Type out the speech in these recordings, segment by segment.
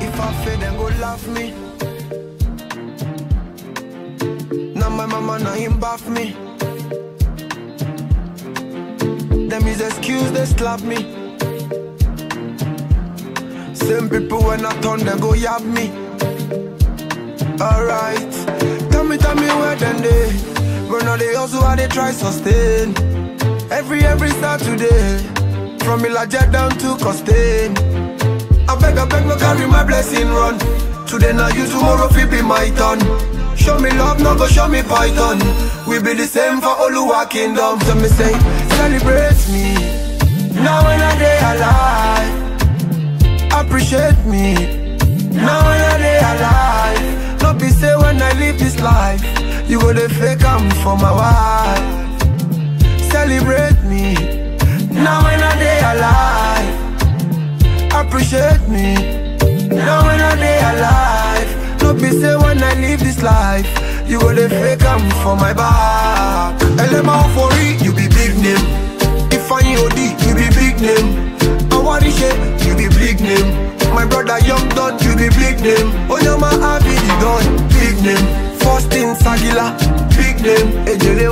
If I fail, then go laugh me. Now my mama, now him bath me. Them is excuse, they slap me. Same people when I turn, they go yab me. Alright, tell me, tell me where then they. When all they also how they try sustain. Every, every Saturday. From Ilaja down to Costain. Beg, I beg, no carry my blessing run. Today now you, tomorrow fi be my turn. Show me love, no go show me python. We be the same for Oluwa kingdom. So me say, celebrate me. Now when I day alive, appreciate me. Now when I day alive, no be say when I live this life, you go the fake am for my wife. Celebrate me. Now when I day alive, appreciate me. Now when I day alive, no be say when I live this life, you go the fake am for my back. Elema Ofori, you be big name. Ifeanyi Odi, you be big name. Awarishe, you be big name. My brother Young Don, you be big name. Onyama Abidi Don, big name. Faustin Sagila, big name. Ejele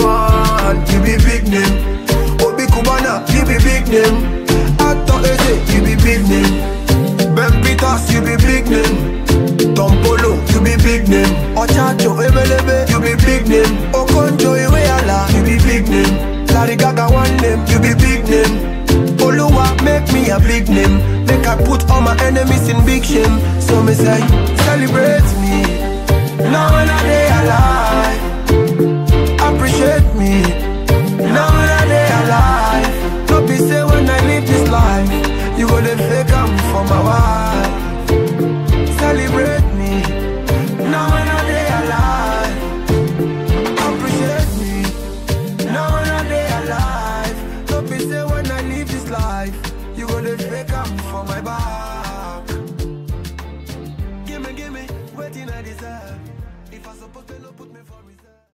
me a big name. Make I put all my enemies in big shame. So me say, celebrate me. Now when I day alive, appreciate me. Now when I day alive, no be say when I live this life, you go the fake am for my wife. For my back. Gimme, gimme, waiting I deserve. If I supposed to know.